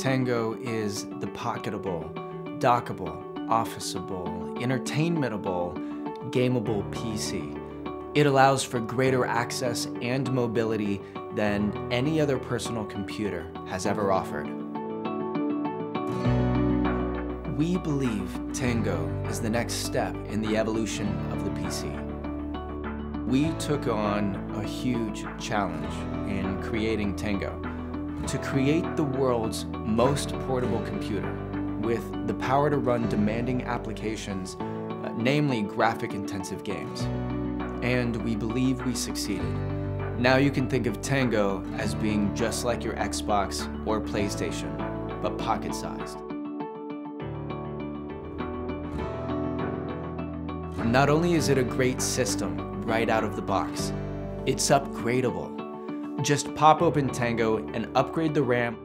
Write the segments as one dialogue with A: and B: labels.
A: Tango is the pocketable, dockable, officeable, entertainmentable, gameable PC. It allows for greater access and mobility than any other personal computer has ever offered. We believe Tango is the next step in the evolution of the PC. We took on a huge challenge in creating Tango to create the world's most portable computer with the power to run demanding applications, uh, namely graphic intensive games. And we believe we succeeded. Now you can think of Tango as being just like your Xbox or PlayStation, but pocket sized. Not only is it a great system right out of the box, it's upgradable. Just pop open Tango and upgrade the RAM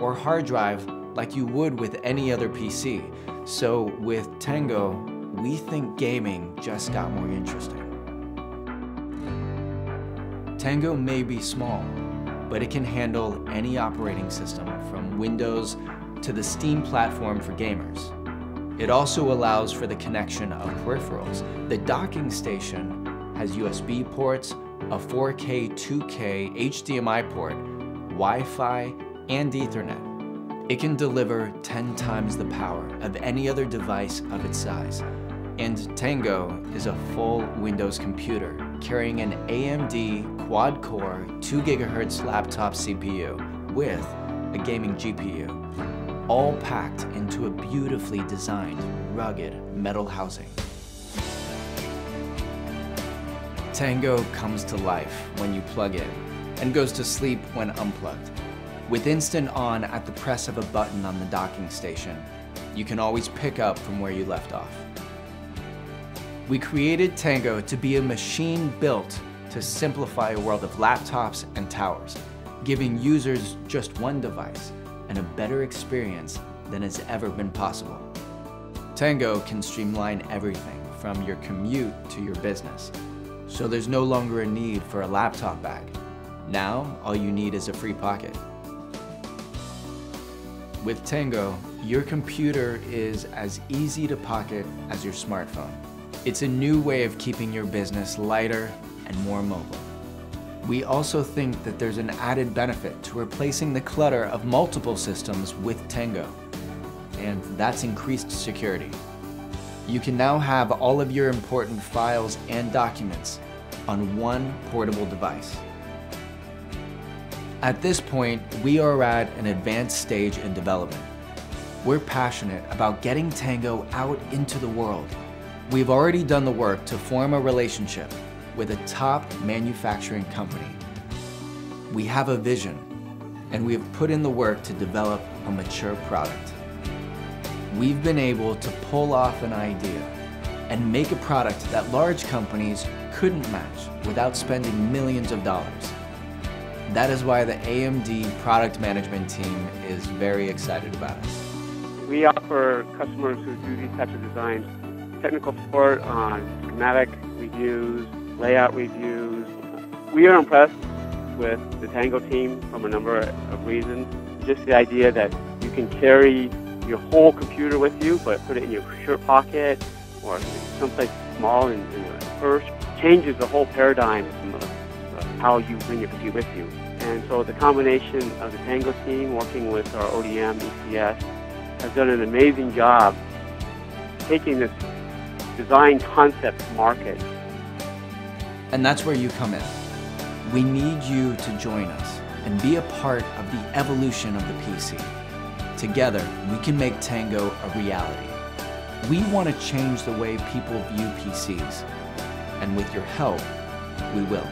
A: or hard drive like you would with any other PC. So with Tango, we think gaming just got more interesting. Tango may be small, but it can handle any operating system from Windows to the Steam platform for gamers. It also allows for the connection of peripherals. The docking station has USB ports, a 4K, 2K, HDMI port, Wi-Fi, and Ethernet. It can deliver 10 times the power of any other device of its size. And Tango is a full Windows computer carrying an AMD quad-core 2 GHz laptop CPU with a gaming GPU all packed into a beautifully designed, rugged metal housing. Tango comes to life when you plug in and goes to sleep when unplugged. With instant on at the press of a button on the docking station, you can always pick up from where you left off. We created Tango to be a machine built to simplify a world of laptops and towers, giving users just one device and a better experience than has ever been possible. Tango can streamline everything from your commute to your business. So there's no longer a need for a laptop bag. Now, all you need is a free pocket. With Tango, your computer is as easy to pocket as your smartphone. It's a new way of keeping your business lighter and more mobile. We also think that there's an added benefit to replacing the clutter of multiple systems with Tango, and that's increased security. You can now have all of your important files and documents on one portable device. At this point, we are at an advanced stage in development. We're passionate about getting Tango out into the world. We've already done the work to form a relationship with a top manufacturing company. We have a vision, and we have put in the work to develop a mature product. We've been able to pull off an idea and make a product that large companies couldn't match without spending millions of dollars. That is why the AMD product management team is very excited about us.
B: We offer customers who do these types of designs technical support on schematic reviews, layout reviews. We are impressed with the Tango team from a number of reasons. Just the idea that you can carry your whole computer with you, but put it in your shirt pocket or someplace small in, your purse changes the whole paradigm of, of how you bring your computer with you. And so the combination of the Tango team working with our ODM, ECS, has done an amazing job taking this design concept to market
A: and that's where you come in. We need you to join us and be a part of the evolution of the PC. Together, we can make Tango a reality. We want to change the way people view PCs, and with your help, we will.